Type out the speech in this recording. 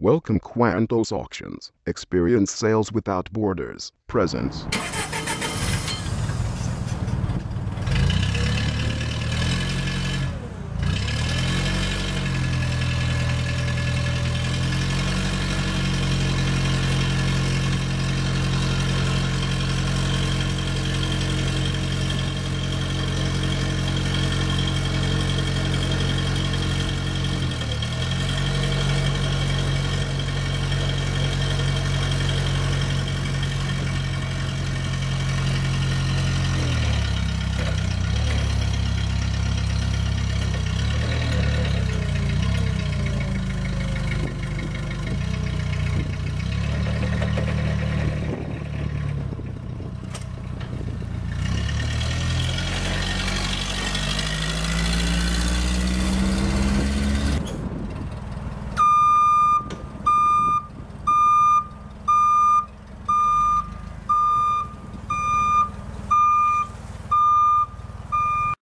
Welcome Quantos Auctions. Experience sales without borders. Presents.